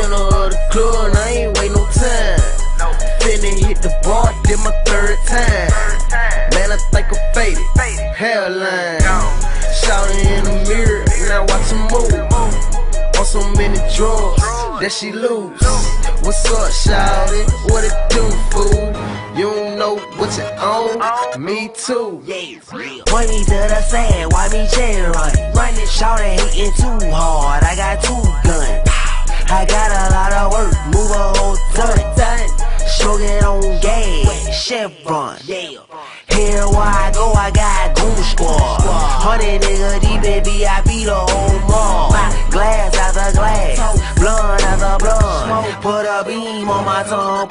Center of the club, and I ain't wait no time. Finna hit the bar, did my third time. Man, I think I'm faded. Hairline, shouting in the mirror, now watch her move. On so many drugs that she lose. What's up, shouty? What it do, fool? You don't know what you own? Me too. Yeah, real. Point me to the sand, why me chain run? Running short and hating too hard. I got two. I got a lot of work, move a whole ton. Smoking on gas, Chevron. Here where I go, I got goon squad. Hundred nigga deep in VIP, the whole mall. Glass after glass, blunt after blunt. Put a beam on my tongue,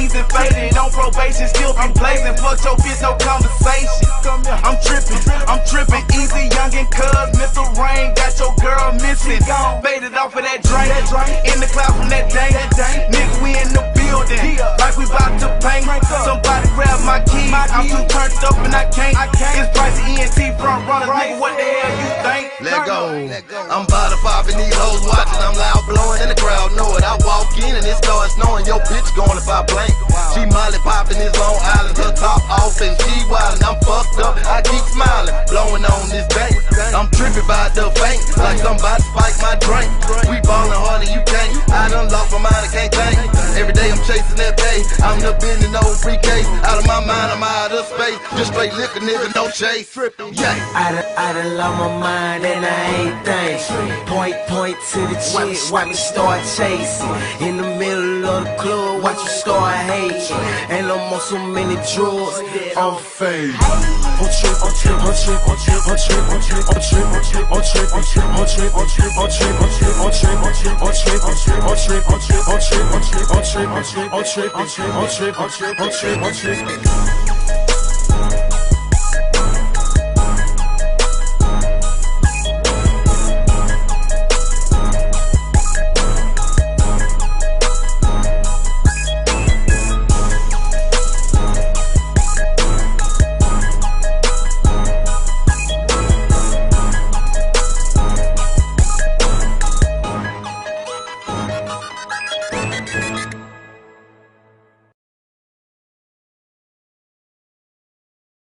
easy, faded. On probation, still be blazing. Fuck your bitch, no conversation. I'm tripping, I'm tripping, easy, young and cuz. Mr. Rain got your girl missing. Faded off of that drink. In the cloud from that dank. Nigga, we in the building. Like we bout to paint. Somebody grab my keys. I'm too turned up and I can't. It's pricey ENT front runner. Nigga, what the hell you think? Let go. I'm about to pop and these hoes watching. I'm loud blowing and the crowd know walk and it starts knowing your bitch going if I blink. She molly popping this Long Island, her top off and she wildin'. I'm fucked up. I keep smiling, blowing on this bank. I'm tripping by the bank, like I'm about to spike my drink. We ballin' harder you can't. I done lost my mind, I can't think. Every day I'm chasing that pay. I'm the bending no briefcase. Out of my mind, I'm out of space. Just straight liquor, nigga, no chase. Yeah. I done, I done lost my mind and I ain't think. Point, point to the chick, watch me start chasing. In the middle of the club, watch me start hating. And I'm on so many drugs, I'm faded. On trip, on trip, on trip, on trip, on trip, on trip, on trip, on trip, on trip, on trip, on trip, on trip, on trip, on trip, on trip, on trip, on trip, on trip, on trip, on